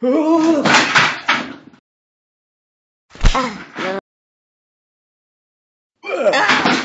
Ah, ah.